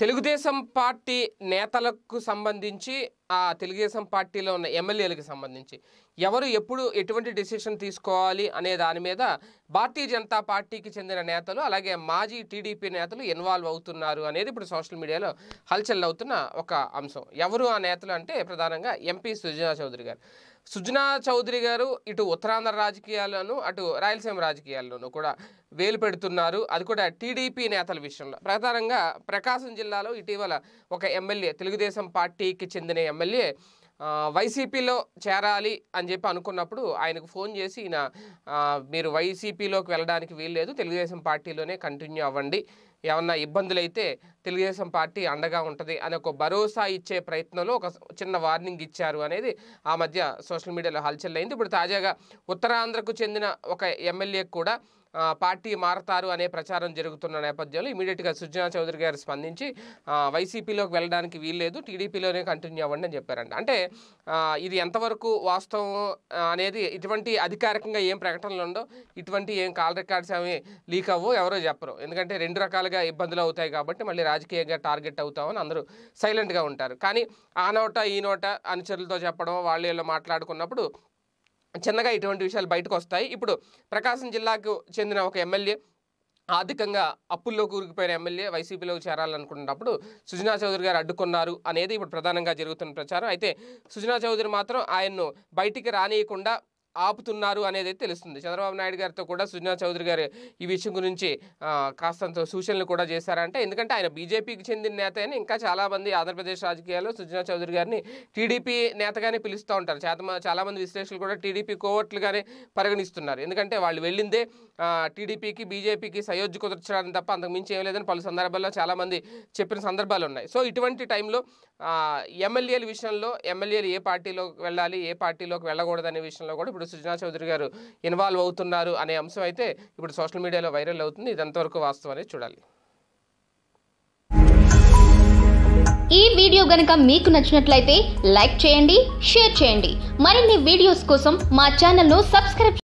Telugu Desam party నేతలకు సంబంధించి ఆ తెలుగుదేశం పార్టీలో ఉన్న ఎమ్మెల్యేలకు సంబంధించి ఎవరు ఎప్పుడు ఎటువంటి డిసిషన్ తీసుకోవాలి అనే దాని మీద భారతీయ జనతా పార్టీకి చెందిన నేతలు అలాగే మాజీ టీడీపీ నేతలు ఇన్వాల్వ్ అవుతున్నారు అనేది ఇప్పుడు సోషల్ మీడియాలో హల్చల్ అవుతున్న ఒక అంశం. ఎవరు ఆ నేతలు అంటే ప్రధానంగా ఎంపీ సుజనా చౌదరి గారు. సుజనా చౌదరి గారు ఇటు ఉత్తరాంధ్ర రాజకీయాల్లోనూ అటు రాయలసీమ రాజకీయాల్లోనూ కూడా వేలు పెడుతున్నారు. అది కూడా టీడీపీ నేతల విషయంలో. ప్రధానంగా ప్రకాశం జిల్లాలో ఇటీవల ఒక ఎమ్మెల్యే తెలుగుదేశం పార్టీకి చెందిన ఎమ్మెల్యే వైసీపీలో చేరాలి అని చెప్పి అనుకున్నప్పుడు ఆయనకు ఫోన్ చేసి ఈయన మీరు వైసీపీలోకి వెళ్ళడానికి వీల్లేదు తెలుగుదేశం పార్టీలోనే కంటిన్యూ అవ్వండి. ఏమన్నా ఇబ్బందులు అయితే తెలుగుదేశం పార్టీ అండగా ఉంటుంది అని ఒక భరోసా ఇచ్చే ప్రయత్నంలో ఒక చిన్న వార్నింగ్ ఇచ్చారు అనేది ఆ మధ్య సోషల్ మీడియాలో హల్చల్ అయింది. ఇప్పుడు తాజాగా ఉత్తరాంధ్రకు చెందిన ఒక ఎమ్మెల్యే కూడా పార్టీ మారతారు అనే ప్రచారం జరుగుతున్న నేపథ్యంలో ఇమీడియట్గా సుజనా చౌదరి గారు స్పందించి వైసీపీలోకి వెళ్ళడానికి వీల్లేదు టీడీపీలోనే కంటిన్యూ అవ్వండి అని చెప్పారంట. అంటే ఇది ఎంతవరకు వాస్తవం అనేది ఇటువంటి అధికారికంగా ఏం ప్రకటనలు ఉండవు ఇటువంటి ఏం కాల్ రికార్డ్స్ అవి లీక్ అవ్వవు ఎవరో చెప్పరు. ఎందుకంటే రెండు రకాలుగా ఇబ్బందులు అవుతాయి కాబట్టి మళ్ళీ రాజకీయంగా టార్గెట్ అవుతామని అందరూ సైలెంట్గా ఉంటారు. కానీ ఆ నోట ఈ నోట అనుచరులతో చెప్పడం వాళ్ళు వీళ్ళు మాట్లాడుకున్నప్పుడు చిన్నగా ఇటువంటి విషయాలు బయటకు వస్తాయి ఇప్పుడు ప్రకాశం జిల్లాకు చెందిన ఒక ఎమ్మెల్యే ఆర్థికంగా అప్పుల్లో కూరుకుపోయిన ఎమ్మెల్యే వైసీపీలోకి చేరాలనుకున్నప్పుడు సుజనా చౌదరి గారు అడ్డుకున్నారు అనేది ఇప్పుడు ప్రధానంగా జరుగుతున్న ప్రచారం. అయితే సుజనా చౌదరి మాత్రం ఆయన్ను బయటికి రానియకుండా ఆపుతున్నారు అనేది తెలుస్తుంది. చంద్రబాబు నాయుడు గారితో కూడా సుజనా చౌదరి గారు ఈ విషయం గురించి కాస్తంత సూచనలు కూడా చేశారంటే. ఎందుకంటే ఆయన బీజేపీకి చెందిన నేత అని ఇంకా చాలామంది ఆంధ్రప్రదేశ్ రాజకీయాల్లో సుజనా చౌదరి గారిని టీడీపీ నేతగానే పిలుస్తూ ఉంటారు. చాలామంది విశ్లేషకులు కూడా టీడీపీ కోవట్లుగానే పరిగణిస్తున్నారు. ఎందుకంటే వాళ్ళు వెళ్ళిందే టీడీపీకి బీజేపీకి సయోధ్య కుదర్చడానికి తప్ప అంతకు మించి ఏం లేదని పలు సందర్భాల్లో చాలామంది చెప్పిన సందర్భాలు ఉన్నాయి. సో ఇటువంటి టైంలో ఎమ్మెల్యేల విషయంలో ఎమ్మెల్యేలు ఏ పార్టీలోకి వెళ్ళాలి ఏ పార్టీలోకి వెళ్ళకూడదు అనే విషయంలో కూడా ఇప్పుడు సుజనా చౌదరి గారు ఇన్వాల్వ్ అవుతున్నారు అనే అంశం అయితే ఇప్పుడు సోషల్ మీడియాలో వైరల్ అవుతుంది. ఇది ఎంతవరకు వాస్తవం అనేది చూడాలి. ఈ వీడియో గనక మీకు నచ్చినట్లయితే లైక్ చేయండి షేర్ చేయండి. మరిన్ని వీడియోస్ కోసం మా ఛానల్ను సబ్స్క్రైబ్